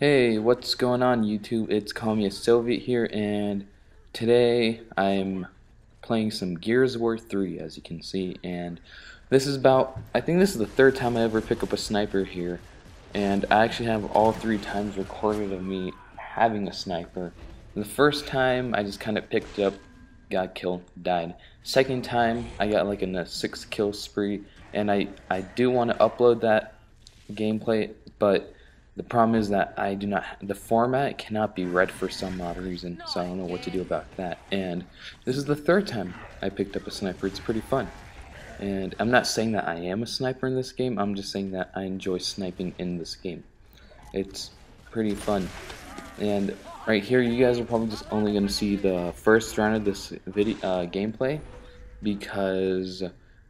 Hey, what's going on YouTube? It's Call Me a Soviet here, and today I'm playing some Gears of War 3, as you can see, and this is about, I think this is the third time I ever pick up a sniper here, and I actually have all three times recorded of me having a sniper. The first time, I just kind of picked up, got killed, died. Second time, I got like in a six kill spree, and I, I do want to upload that gameplay, but the problem is that I do not, the format cannot be read for some odd reason, so I don't know what to do about that. And this is the third time I picked up a sniper. It's pretty fun. And I'm not saying that I am a sniper in this game, I'm just saying that I enjoy sniping in this game. It's pretty fun. And right here, you guys are probably just only going to see the first round of this video uh, gameplay because,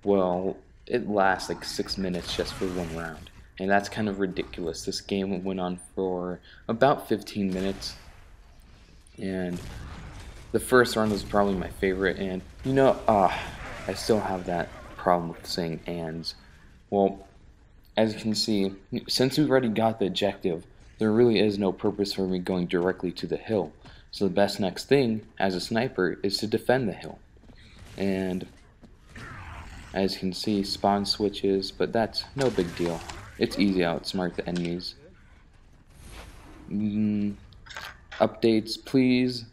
well, it lasts like six minutes just for one round and that's kind of ridiculous. This game went on for about 15 minutes, and the first round was probably my favorite, and you know, uh, I still have that problem with saying ands. Well, as you can see, since we've already got the objective, there really is no purpose for me going directly to the hill. So the best next thing, as a sniper, is to defend the hill. And as you can see, spawn switches, but that's no big deal. It's easy outsmart the enemies. Mm, updates, please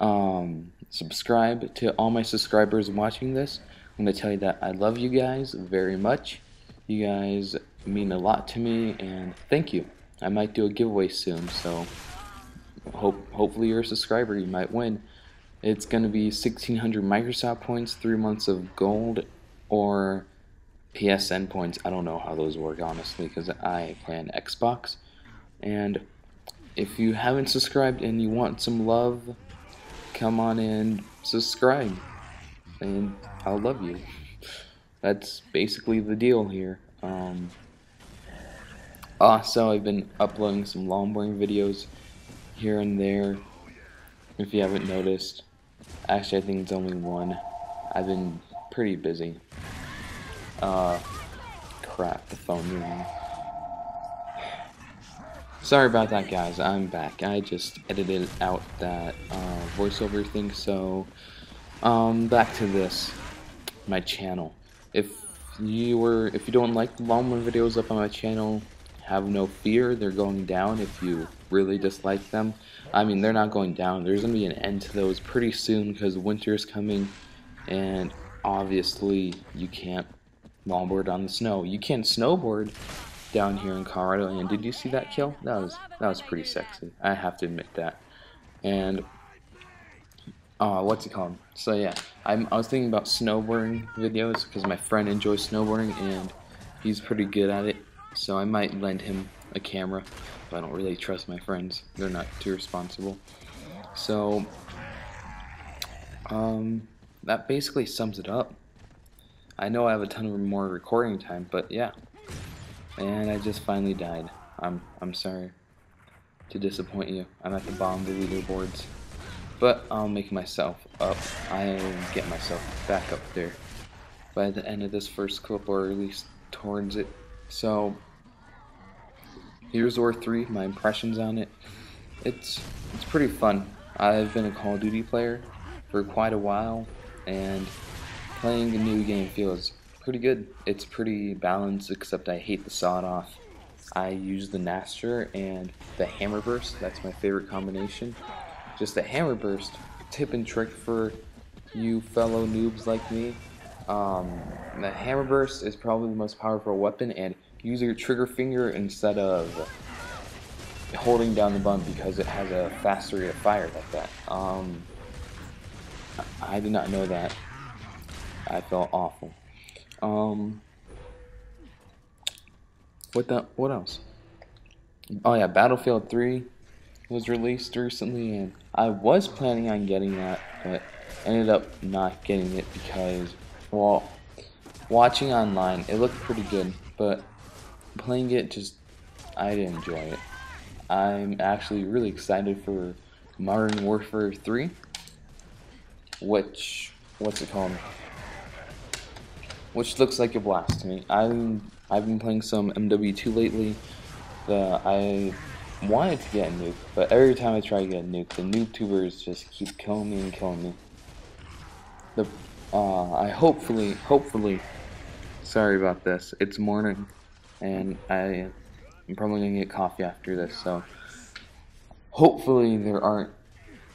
um, subscribe to all my subscribers watching this. I'm going to tell you that I love you guys very much. You guys mean a lot to me, and thank you. I might do a giveaway soon, so hope hopefully you're a subscriber. You might win. It's going to be 1,600 Microsoft points, three months of gold, or PSN points. I don't know how those work honestly because I play on Xbox. And if you haven't subscribed and you want some love, come on and subscribe, and I'll love you. That's basically the deal here. Um, also, I've been uploading some longboarding videos here and there. If you haven't noticed, actually, I think it's only one. I've been pretty busy. Uh, crap, the phone rang. Sorry about that, guys. I'm back. I just edited out that uh, voiceover thing, so um, back to this, my channel. If you were, if you don't like long videos up on my channel, have no fear. They're going down if you really dislike them. I mean, they're not going down. There's gonna be an end to those pretty soon because winter is coming, and obviously you can't longboard on the snow. You can snowboard down here in Colorado, and did you see that kill? That was that was pretty sexy. I have to admit that. And uh, what's it called? So yeah, I'm, I was thinking about snowboarding videos because my friend enjoys snowboarding and he's pretty good at it. So I might lend him a camera. But I don't really trust my friends. They're not too responsible. So um, that basically sums it up. I know I have a ton of more recording time, but yeah. And I just finally died. I'm I'm sorry to disappoint you. I'm at the bottom of the leaderboards. But I'll make myself up. I'll get myself back up there by the end of this first clip, or at least towards it. So, here's War 3, my impressions on it. It's, it's pretty fun. I've been a Call of Duty player for quite a while, and playing a new game feels pretty good. It's pretty balanced, except I hate the sawed off. I use the Gnasher and the Hammer Burst. That's my favorite combination. Just the Hammer Burst, tip and trick for you fellow noobs like me. Um, the Hammer Burst is probably the most powerful weapon, and use your trigger finger instead of holding down the button because it has a faster rate of fire like that. Um, I did not know that. I felt awful. Um, what the? What else? Oh yeah, Battlefield 3 was released recently, and I was planning on getting that, but ended up not getting it because, well, watching online, it looked pretty good, but playing it just, I didn't enjoy it. I'm actually really excited for Modern Warfare 3, which, what's it called? Which looks like a blast to me. I'm I've been playing some MW2 lately. The I wanted to get a nuke, but every time I try to get a nuke, the noob tubers just keep killing me and killing me. The uh, I hopefully, hopefully, sorry about this. It's morning, and I I'm probably gonna get coffee after this, so hopefully there aren't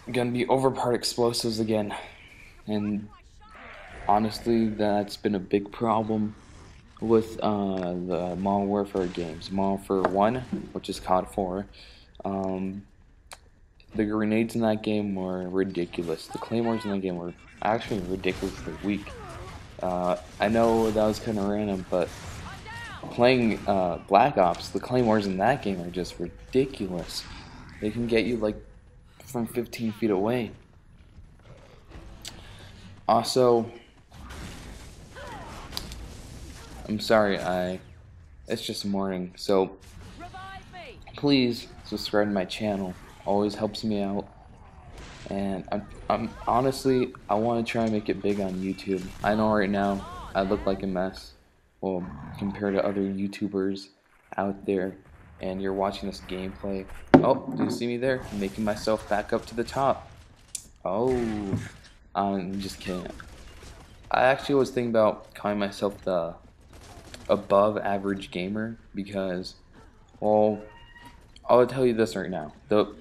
gonna be overpowered explosives again. And honestly, that's been a big problem with uh, the Modern Warfare games. Modern Warfare 1, which is COD 4, um, the grenades in that game were ridiculous. The claymores in that game were actually ridiculously weak. Uh, I know that was kind of random, but playing uh, Black Ops, the claymores in that game are just ridiculous. They can get you like from 15 feet away. Also, I'm sorry, I it's just morning, so please subscribe to my channel. Always helps me out. And I'm, I'm honestly, I want to try and make it big on YouTube. I know right now I look like a mess, well, compared to other YouTubers out there. And you're watching this gameplay. Oh, do you see me there? I'm making myself back up to the top. Oh, I'm just kidding. I actually was thinking about calling myself the above average gamer because, well, I'll tell you this right now. The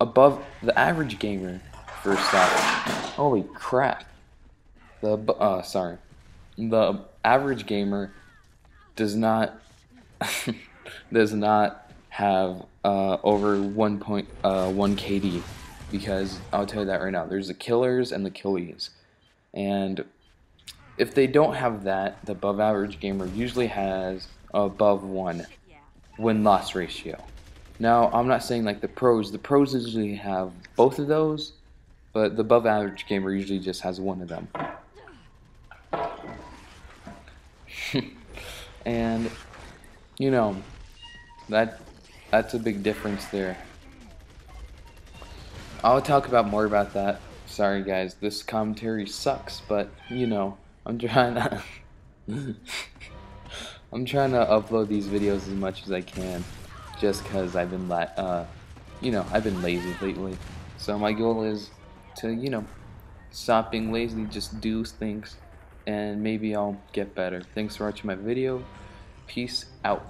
above the average gamer, first off, holy crap. The uh sorry, the average gamer does not does not have uh, over 1.1 uh, KD because I'll tell you that right now. There's the killers and the killies, and if they don't have that, the above average gamer usually has above one win loss ratio. Now, I'm not saying like the pros. The pros usually have both of those, but the above average gamer usually just has one of them. and you know, that that's a big difference there. I'll talk about more about that. Sorry guys, this commentary sucks, but you know, I'm trying to I'm trying to upload these videos as much as I can just because I've been, uh, you know, I've been lazy lately. So my goal is to, you know, stop being lazy, just do things, and maybe I'll get better. Thanks for watching my video. Peace out.